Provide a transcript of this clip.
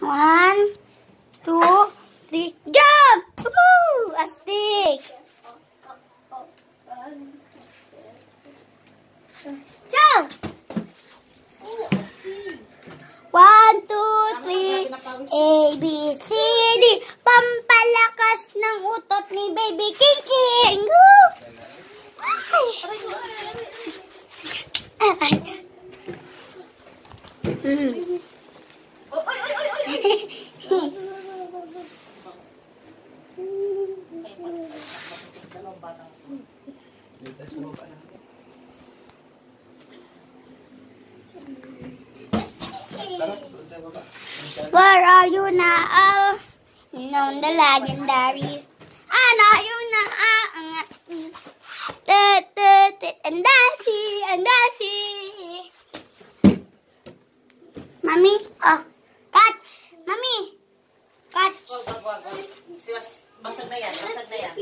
One, two, three, jump! Woo! Astig! Jump! One, two, three, A, B, C, D. Pampalakas ng utot ni Baby King King. Woo! Ay! Ay! Mm. Where are you now? Known the legendary. And are you now? And that's it, and that's it. Mami, oh, Basag na yan, basag na yan.